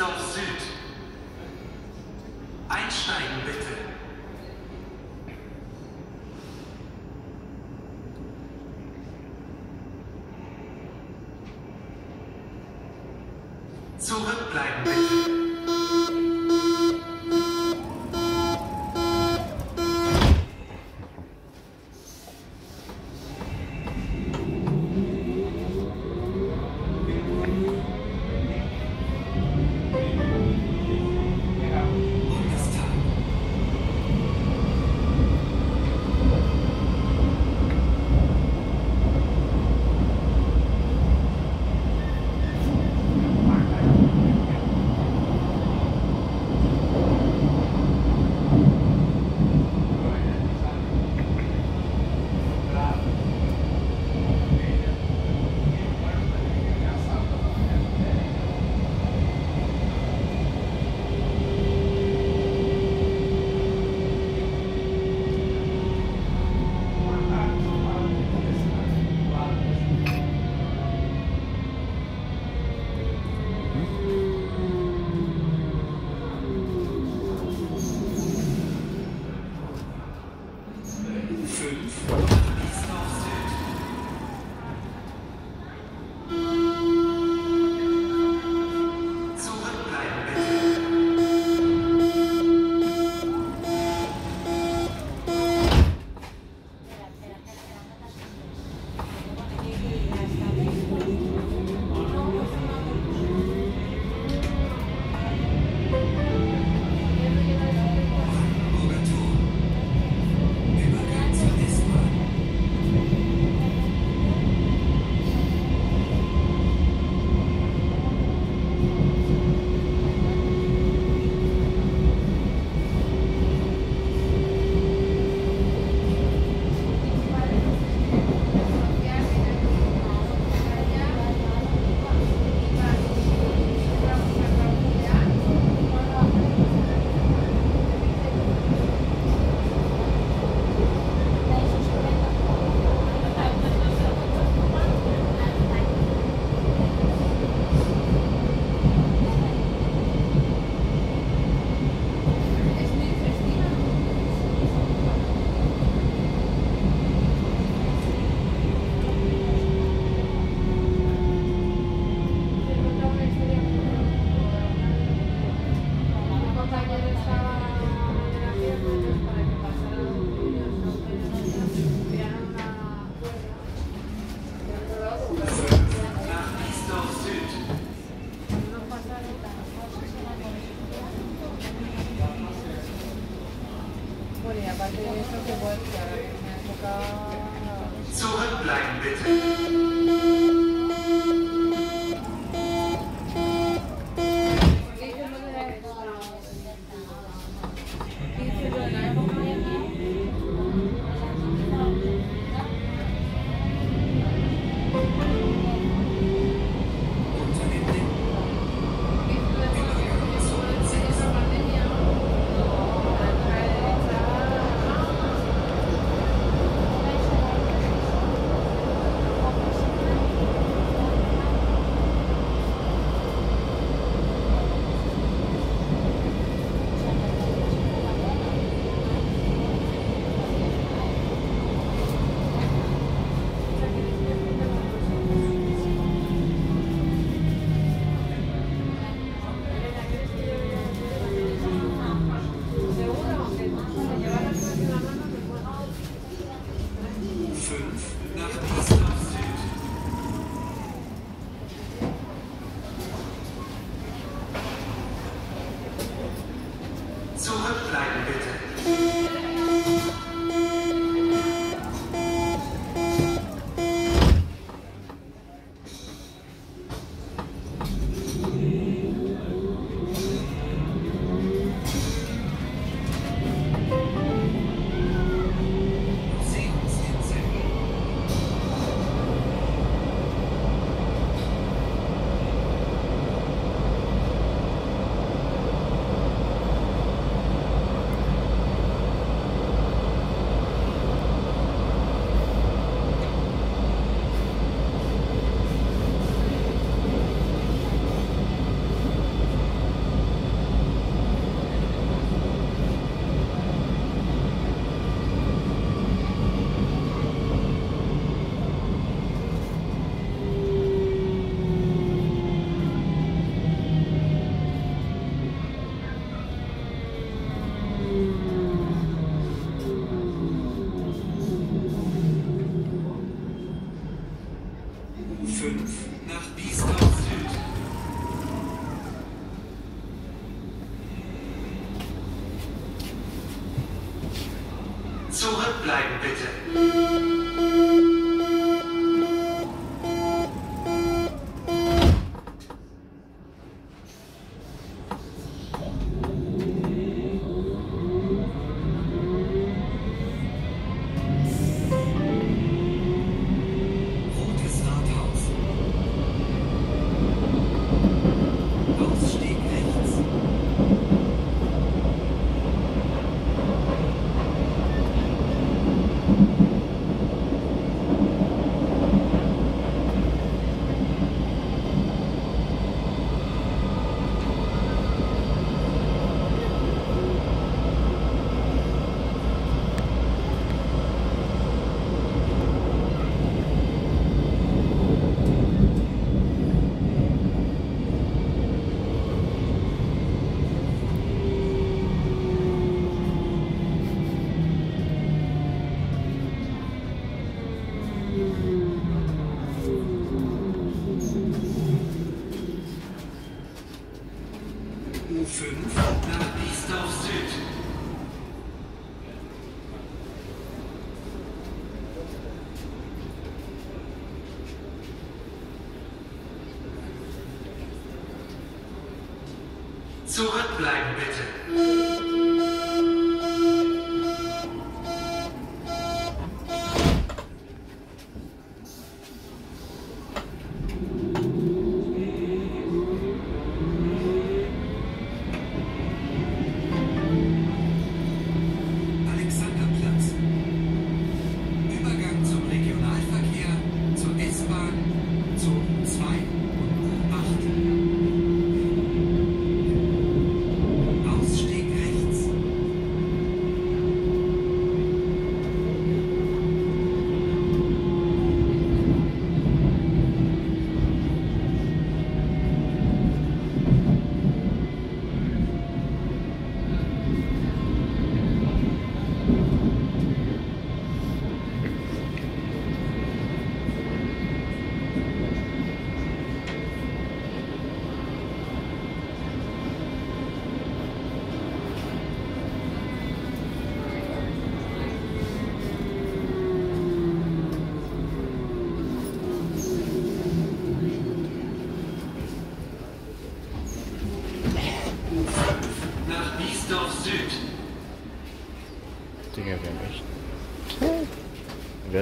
Biesdorf Süd. Einsteigen bitte.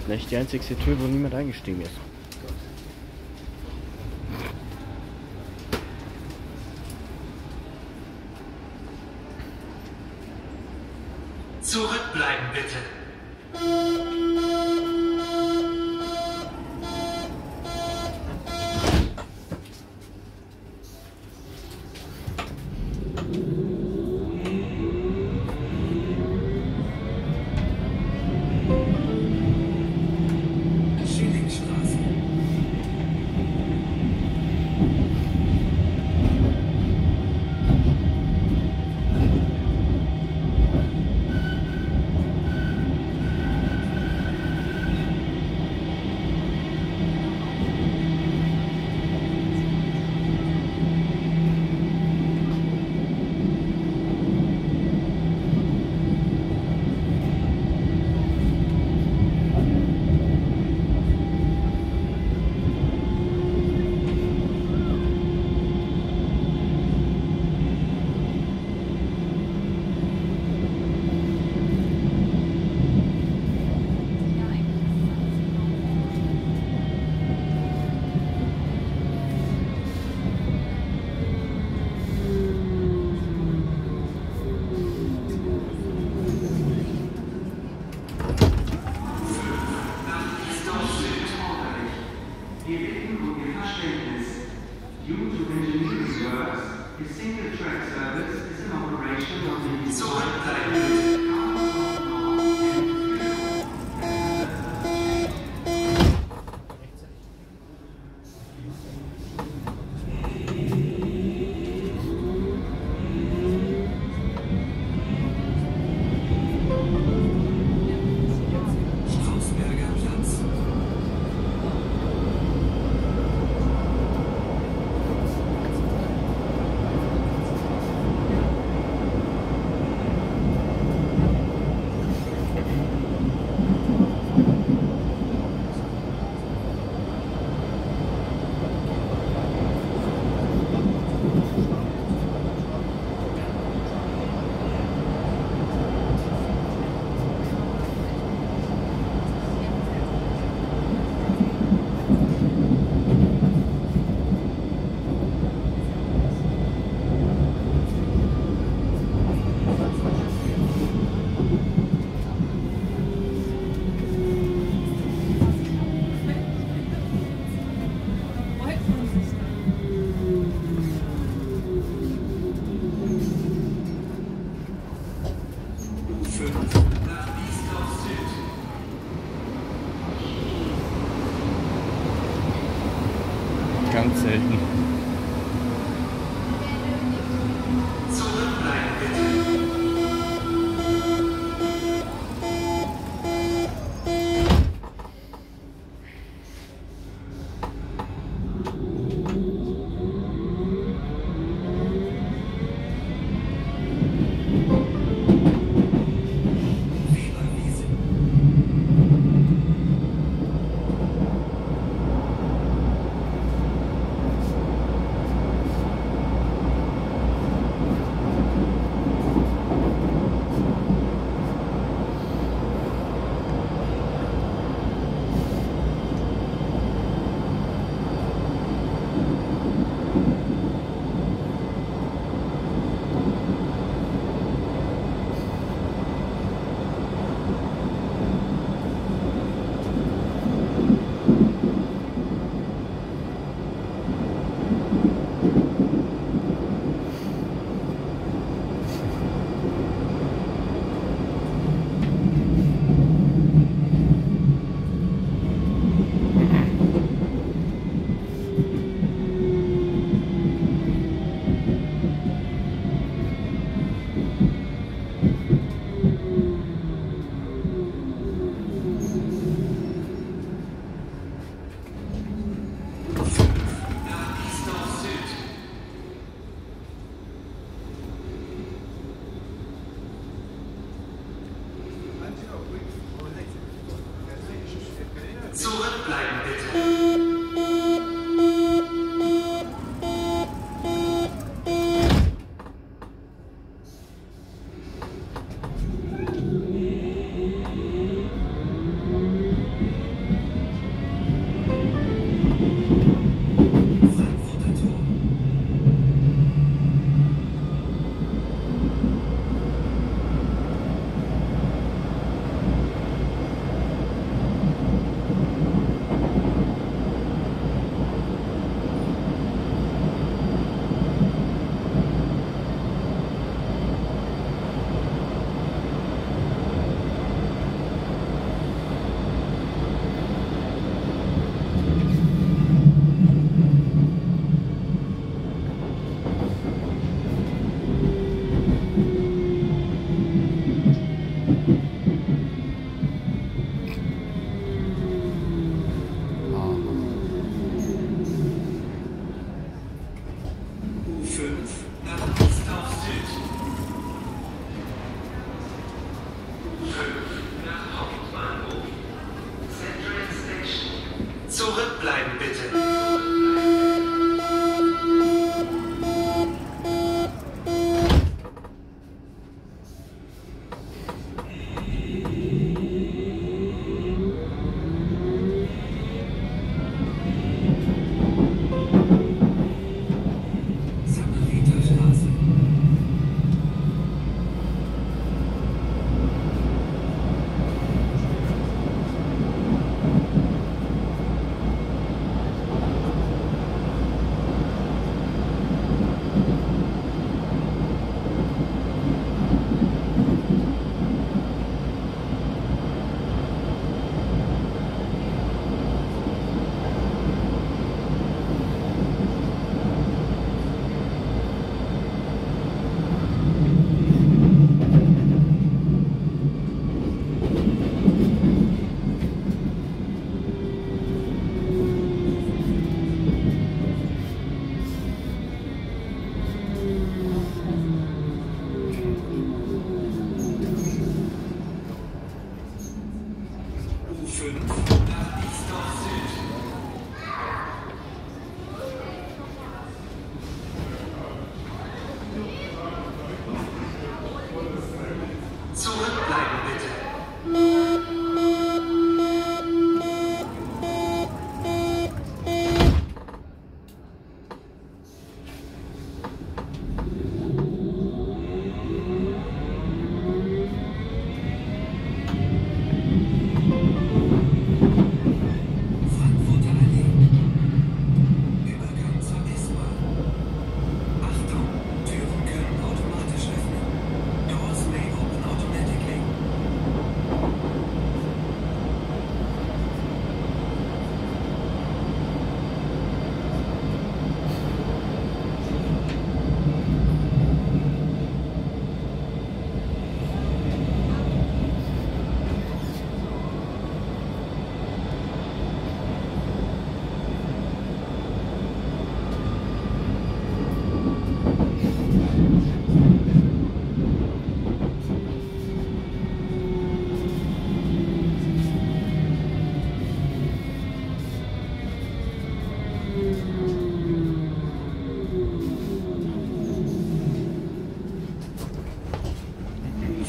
ist nicht die einzige Tür, wo niemand eingestiegen ist. Zurückbleiben bitte. ganz selten.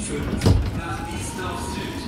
schönes. Nach dies darfst du.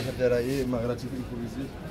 Wiesdorf So, ja, ich habe ja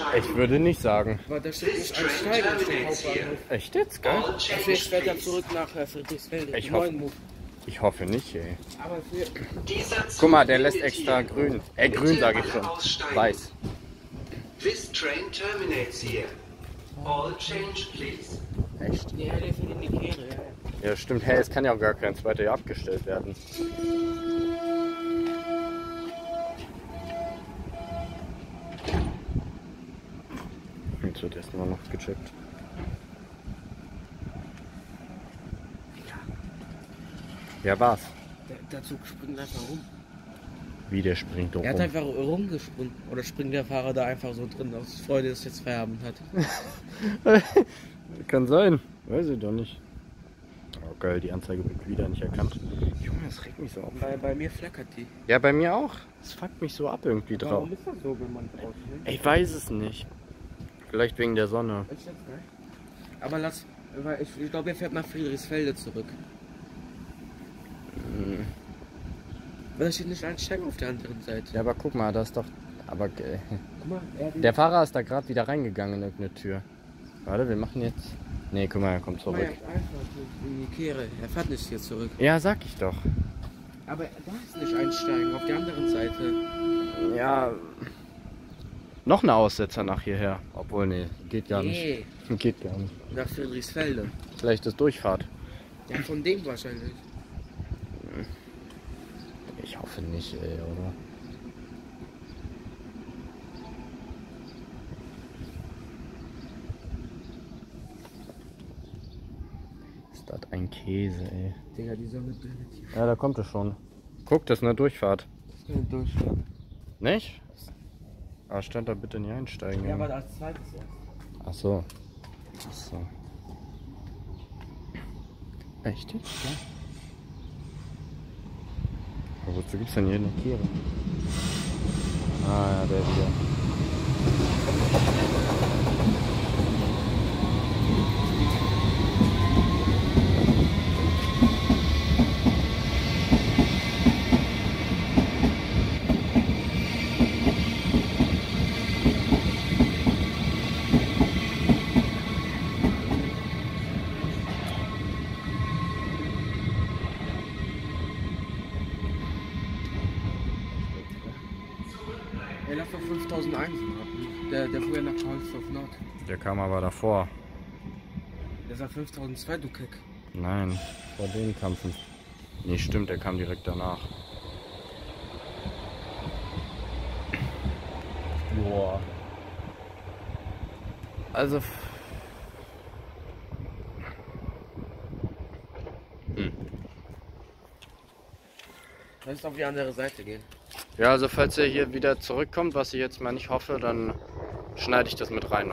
aussteigen. Ich würde nicht sagen. Aber da steht This nicht terminates here. Hauptbahnhof. Echt jetzt, gell? All Da steht please. zurück nach äh, Friedrichsfelde. Ich hoffe-. Ich hoffe nicht, ey. Aber für Dieser Zug Guck mal, der lässt extra hier. grün. Äh, grün sage ich schon. aussteigen. Weiß. This train terminates here. All change, please. Echt? ja, der fährt in die Kehre. Ja, ja. Stimmt. Hey, es kann ja auch gar kein zweiter hier abgestellt werden. Wird erstmal noch gecheckt. Ja, war's. Der, der Zug springt einfach rum. Wie der springt doch Er hat rum. einfach rumgesprungen. Oder springt der Fahrer da einfach so drin aus Freude, dass jetzt Feierabend hat. Kann sein. Weiß ich doch nicht. Oh geil, die Anzeige wird wieder nicht erkannt. Junge, das regt mich so auf. Bei, bei mir flackert die. Ja, bei mir auch. Es fuckt mich so ab irgendwie drauf. Warum ist das so, wenn man draußen ist? Ich weiß es nicht. Vielleicht wegen der Sonne. Ne? Aber lass. weil Ich, ich glaube, er fährt nach Friedrichsfelde zurück. Hm. Weil da steht nicht einsteigen auf der anderen Seite. Ja, aber guck mal, da ist doch. Aber äh, Guck mal, er der Fahrer ist da gerade wieder reingegangen in irgendeine Tür. Warte, wir machen jetzt. Nee, guck mal, er kommt zurück. er in die Kehre. Er fährt nicht hier zurück. Ja, sag ich doch. Aber da ist nicht einsteigen, auf der anderen Seite. Ja. Noch ein Aussetzer nach hierher. Obwohl, nee, geht gar nicht. Nee, Geht gar nicht. nach Friedrichsfelde. Vielleicht ist Durchfahrt. Ja, von dem wahrscheinlich. Ich hoffe nicht, ey, oder? Ist das ein Käse, ey. Digga, die Sonne blendet hier. Ja, da kommt es schon. Guck, das ist eine Durchfahrt. Das kann durchfahren. Nicht? Aber stand da bitte nicht einsteigen. Ja, aber als zweites erst. Ach so. Ach so. Echt jetzt? Ja. Aber wozu gibt's denn hier eine Kehre? Ah ja, der wieder. Er läuft auf 5001 ab. Der, der Karlsdorf Nord. Der kam aber davor. Der sagt 5002, du Keck. Nein, vor dem kam fünf. Nee, stimmt, der kam direkt danach. Boah. Also. f- Lass auf die andere Seite gehen. Ja, also falls er hier wieder zurückkommt, was ich jetzt mal nicht hoffe, dann schneide ich das mit rein.